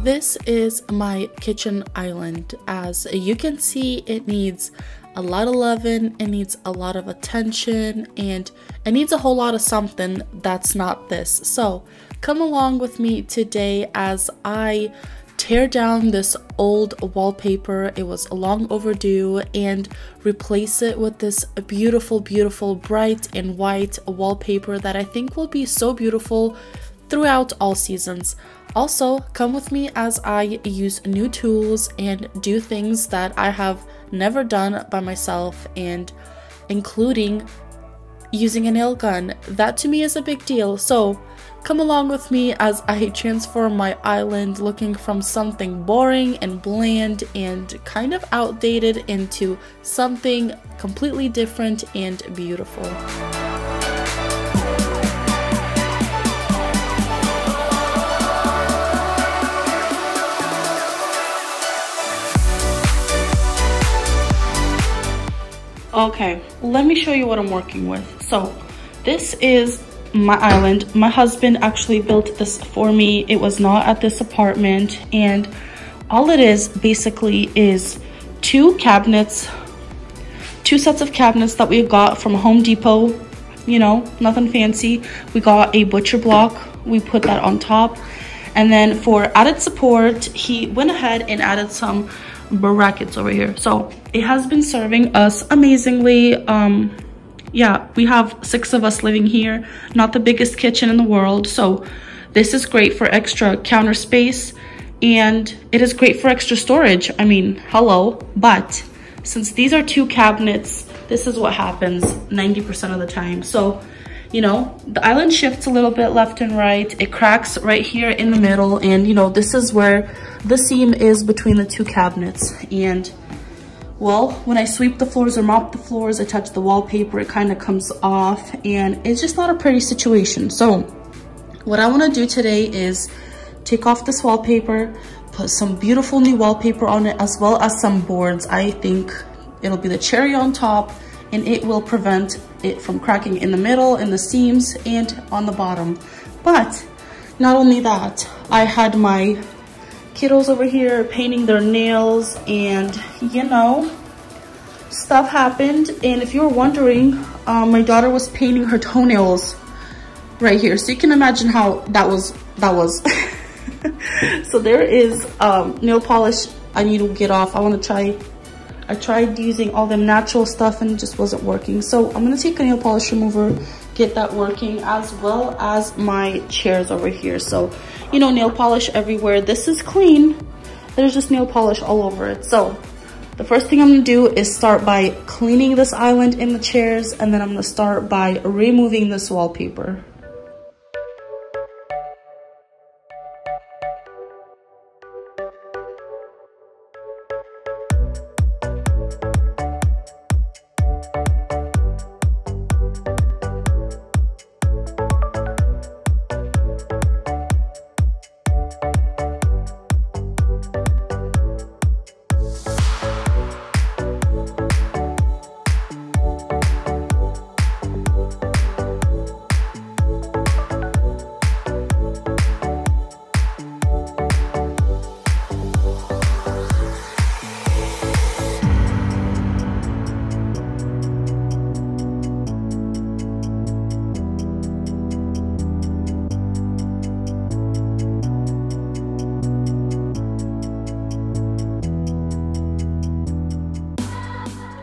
This is my kitchen island. As you can see, it needs a lot of loving, it needs a lot of attention, and it needs a whole lot of something that's not this. So come along with me today as I tear down this old wallpaper. It was long overdue and replace it with this beautiful, beautiful bright and white wallpaper that I think will be so beautiful throughout all seasons. Also, come with me as I use new tools and do things that I have never done by myself and including using a nail gun. That to me is a big deal. So, come along with me as I transform my island looking from something boring and bland and kind of outdated into something completely different and beautiful. Okay, let me show you what I'm working with. So this is my island. My husband actually built this for me. It was not at this apartment and all it is basically is two cabinets, two sets of cabinets that we got from Home Depot, you know, nothing fancy. We got a butcher block. We put that on top. And then for added support, he went ahead and added some brackets over here. So it has been serving us amazingly. Um, yeah, we have six of us living here, not the biggest kitchen in the world. So this is great for extra counter space and it is great for extra storage. I mean, hello, but since these are two cabinets, this is what happens 90% of the time. So, you know, the island shifts a little bit left and right. It cracks right here in the middle. And, you know, this is where the seam is between the two cabinets. And well, when I sweep the floors or mop the floors, I touch the wallpaper, it kind of comes off and it's just not a pretty situation. So what I wanna do today is take off this wallpaper, put some beautiful new wallpaper on it as well as some boards. I think it'll be the cherry on top and it will prevent it from cracking in the middle, in the seams, and on the bottom. But not only that, I had my kiddos over here painting their nails and you know stuff happened. And if you're wondering um, my daughter was painting her toenails right here. So you can imagine how that was that was. So there is um, nail polish I need to get off. I want to try I tried using all the natural stuff and it just wasn't working so I'm gonna take a nail polish remover get that working as well as my chairs over here so you know, nail polish everywhere. This is clean. There's just nail polish all over it. So the first thing I'm gonna do is start by cleaning this island in the chairs and then I'm gonna start by removing this wallpaper.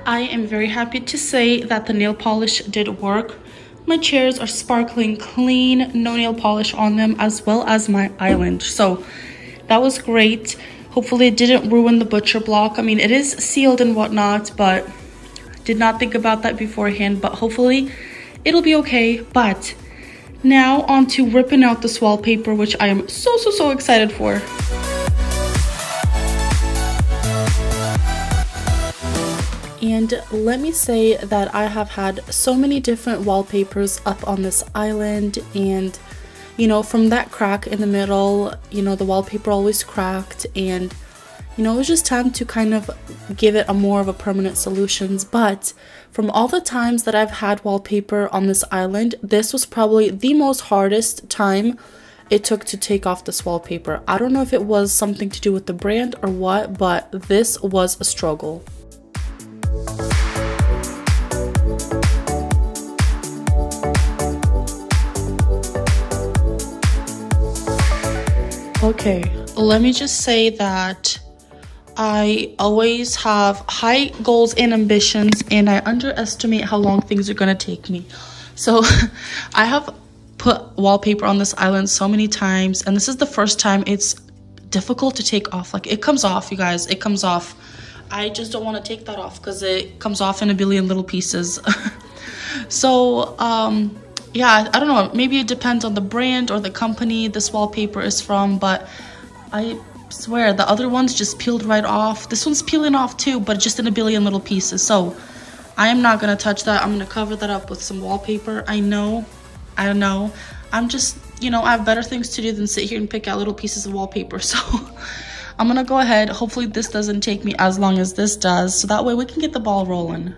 I am very happy to say that the nail polish did work. My chairs are sparkling clean, no nail polish on them, as well as my island. So that was great. Hopefully it didn't ruin the butcher block. I mean, it is sealed and whatnot, but did not think about that beforehand, but hopefully it'll be okay. But now on to ripping out this wallpaper, which I am so, so, so excited for. And let me say that I have had so many different wallpapers up on this island and you know from that crack in the middle you know the wallpaper always cracked and you know it was just time to kind of give it a more of a permanent solutions but from all the times that I've had wallpaper on this island this was probably the most hardest time it took to take off this wallpaper. I don't know if it was something to do with the brand or what, but this was a struggle. Okay, let me just say that I always have high goals and ambitions, and I underestimate how long things are gonna take me. So I have put wallpaper on this island so many times, and this is the first time it's difficult to take off. Like it comes off, you guys, it comes off. I just don't want to take that off because it comes off in a billion little pieces. so um, yeah, I don't know. Maybe it depends on the brand or the company this wallpaper is from, but I swear the other ones just peeled right off. This one's peeling off too, but just in a billion little pieces. So I am not gonna touch that. I'm gonna cover that up with some wallpaper. I know, I don't know. I'm just, you know, I have better things to do than sit here and pick out little pieces of wallpaper. So I'm gonna go ahead. Hopefully this doesn't take me as long as this does. So that way we can get the ball rolling.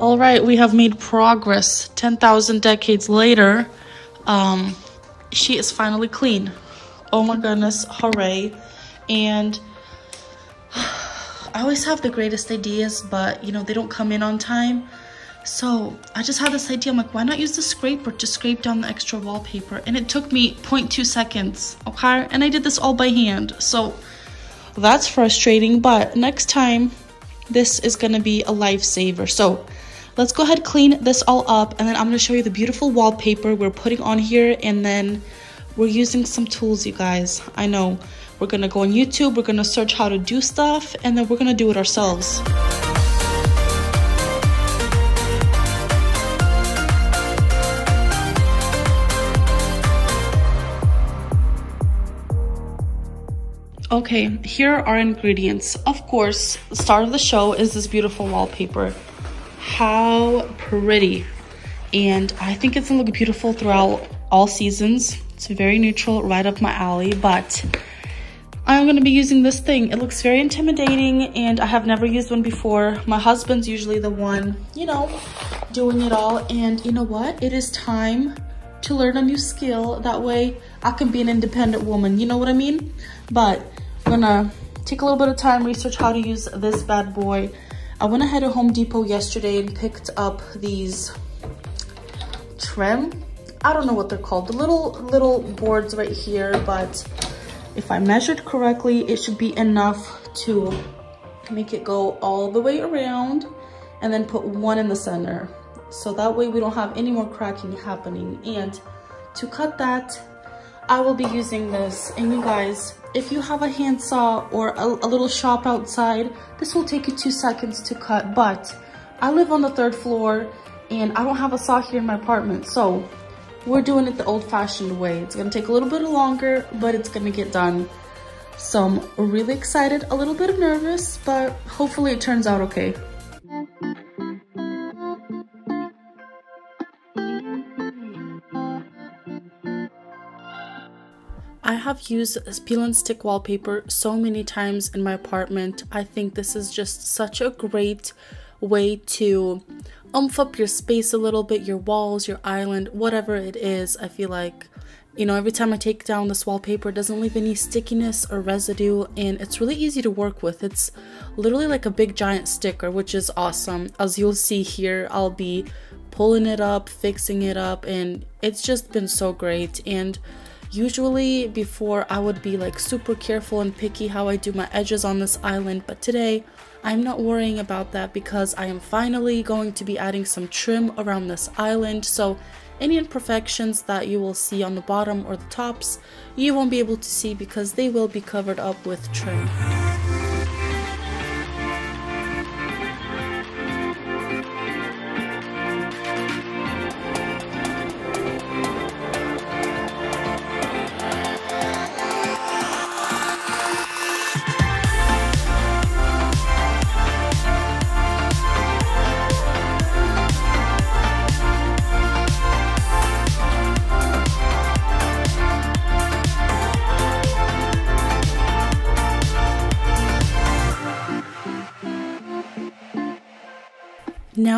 All right, we have made progress. 10,000 decades later, um, she is finally clean. Oh my goodness, hooray. And I always have the greatest ideas, but you know, they don't come in on time. So I just had this idea. I'm like, why not use the scraper to scrape down the extra wallpaper? And it took me 0.2 seconds, okay? And I did this all by hand. So that's frustrating, but next time, this is gonna be a lifesaver. So let's go ahead clean this all up and then I'm going to show you the beautiful wallpaper we're putting on here and then we're using some tools you guys. I know. We're going to go on YouTube we're going to search how to do stuff and then we're going to do it ourselves. Okay, here are our ingredients. Of course, the start of the show is this beautiful wallpaper how pretty. And i think it's gonna look beautiful throughout all seasons. It's very neutral right up my alley but i'm to be using this thing. It looks very intimidating and i have never used one before. My husband's usually the one you know doing it all. And you know what? It is time to learn a new skill. That way i can be an independent woman. You know what i mean? But i'm gonna take a little bit of time research how to use this bad boy I went ahead to Home Depot yesterday and picked up these trim. I don't know what they're called. The little, little boards right here, but if I measured correctly, it should be enough to make it go all the way around and then put one in the center. So that way we don't have any more cracking happening. And to cut that, I will be using this. And you guys, if you have a handsaw or a, a, little shop outside, this will take you two seconds to cut, but I live on the third floor and I don't have a saw here in my apartment, so we're doing it the old fashioned way. It's gonna take a little bit longer, but it's gonna get done. So I'm really excited, a little bit of nervous, but hopefully it turns out okay. I have used peel and stick wallpaper so many times in my apartment. I think this is just such a great way to umph up your space a little bit, your walls, your island, whatever it is. I feel like, you know, every time I take down this wallpaper, it doesn't leave any stickiness or residue, and it's really easy to work with. It's literally like a big giant sticker, which is awesome. As you'll see here, I'll be pulling it up, fixing it up, and it's just been so great. And Usually before I would be like super careful and picky how I do my edges on this island, but today I'm not worrying about that because I am finally going to be adding some trim around this island. So any imperfections that you will see on the bottom or the tops, you won't be able to see because they will be covered up with trim.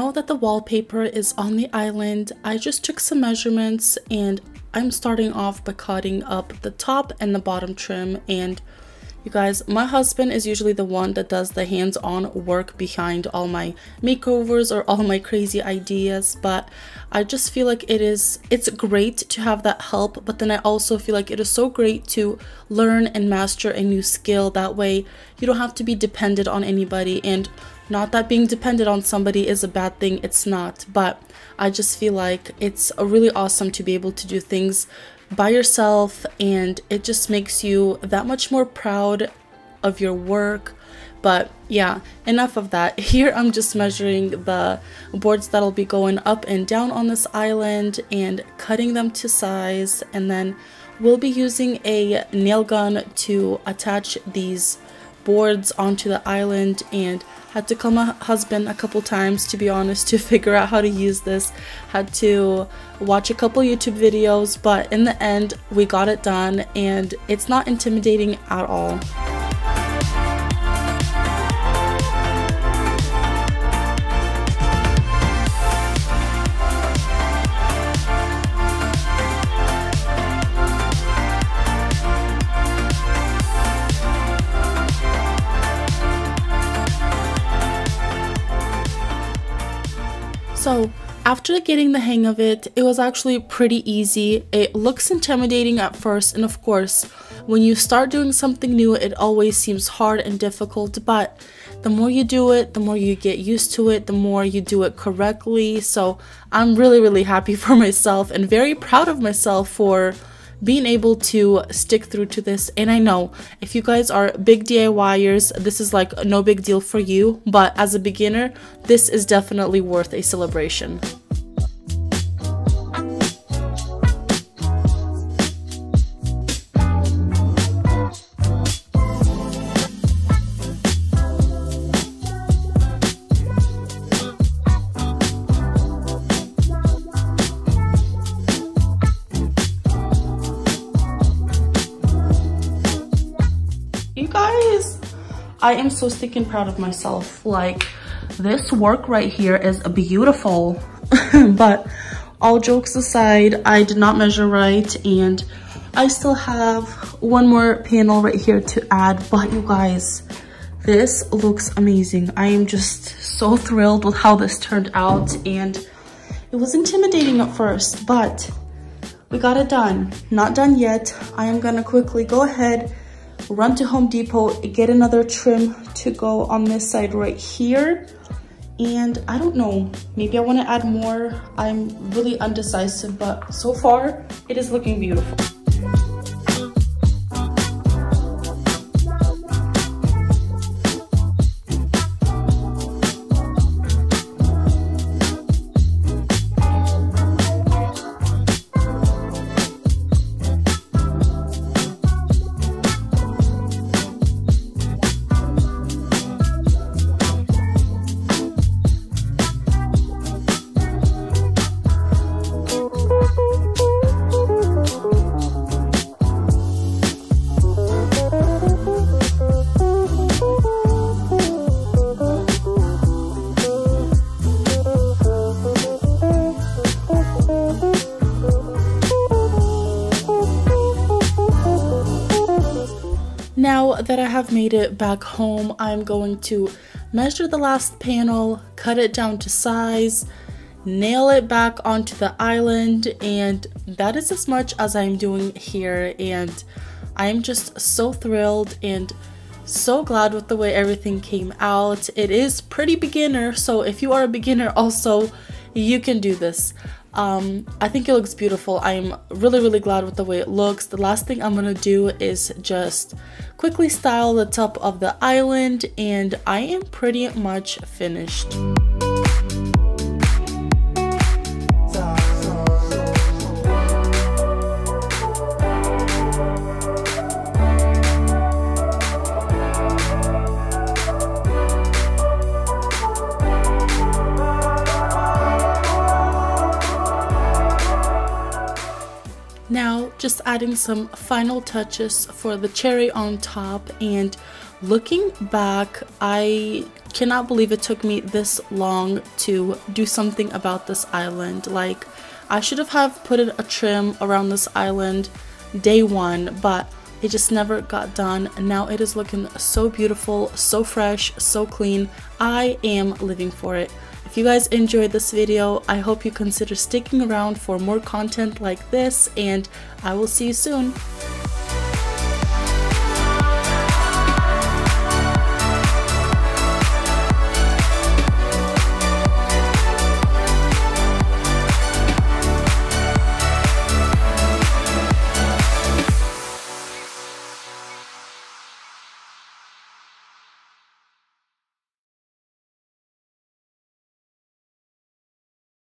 Now that the wallpaper is on the island, I just took some measurements and I'm starting off by cutting up the top and the bottom trim. And you guys, my husband is usually the one that does the hands-on work behind all my makeovers or all my crazy ideas, but I just feel like it is it's great to have that help, but then I also feel like it is so great to learn and master a new skill. That way you don't have to be dependent on anybody. And not that being dependent on somebody is a bad thing, it's not, but I just feel like it's really awesome to be able to do things by yourself and it just makes you that much more proud of your work. But yeah enough of that. Here i'm just measuring the boards that'll be going up and down on this island and cutting them to size and then we'll be using a nail gun to attach these boards onto the island and had to call my husband a couple times to be honest to figure out how to use this. Had to watch a couple youtube videos but in the end we got it done and it's not intimidating at all after getting the hang of it, it was actually pretty easy. It looks intimidating at first, and of course, when you start doing something new, it always seems hard and difficult, but the more you do it, the more you get used to it, the more you do it correctly. So I'm really, really happy for myself and very proud of myself for being able to stick through to this. And I know if you guys are big DIYers, this is like no big deal for you, but as a beginner, this is definitely worth a celebration. I am so stinking proud of myself. Like, this work right here is beautiful. but all jokes aside, I did not measure right and I still have one more panel right here to add. But you guys, this looks amazing. I am just so thrilled with how this turned out and it was intimidating at first, but we got it done. Not done yet. I am gonna quickly go ahead run to Home Depot, get another trim to go on this side right here. And I don't know, maybe I wanna add more. I'm really undecisive, but so far it is looking beautiful. That I have made it back home, I'm going to measure the last panel, cut it down to size, nail it back onto the island, and that is as much as I'm doing here. And I'm just so thrilled and so glad with the way everything came out. It is pretty beginner, so if you are a beginner also, you can do this. Um, I think it looks beautiful. I'm really, really glad with the way it looks. The last thing I'm gonna do is just quickly style the top of the island and I am pretty much finished. Now just adding some final touches for the cherry on top and looking back I cannot believe it took me this long to do something about this island. Like I should have, have put a trim around this island day one but it just never got done. Now it is looking so beautiful so fresh so clean. I am living for it. If you guys enjoyed this video, I hope you consider sticking around for more content like this and I will see you soon.